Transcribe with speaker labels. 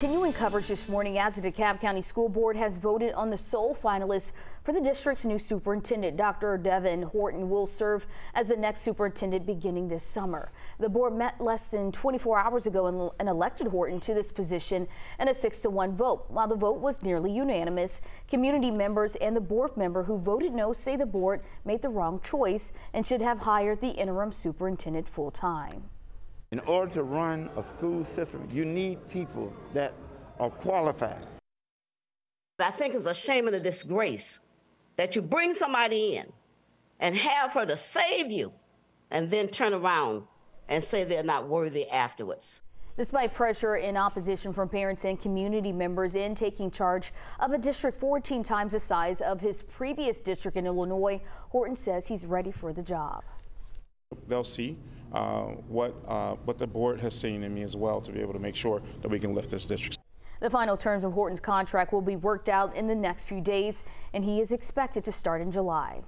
Speaker 1: Continuing coverage this morning as the DeKalb County School Board has voted on the sole finalists for the district's new superintendent. Dr. Devon Horton will serve as the next superintendent beginning this summer. The board met less than 24 hours ago and elected Horton to this position in a 6 to 1 vote. While the vote was nearly unanimous, community members and the board member who voted no say the board made the wrong choice and should have hired the interim superintendent full time.
Speaker 2: In order to run a school system, you need people that are qualified.
Speaker 3: I think it's a shame and a disgrace that you bring somebody in and have her to save you and then turn around and say they're not worthy afterwards.
Speaker 1: Despite pressure and opposition from parents and community members in taking charge of a district 14 times the size of his previous district in Illinois, Horton says he's ready for the job.
Speaker 4: They'll see what, uh, what the board has seen in me as well to be able to make sure that we can lift this district.
Speaker 1: The final terms of Horton's contract will be worked out in the next few days, and he is expected to start in July.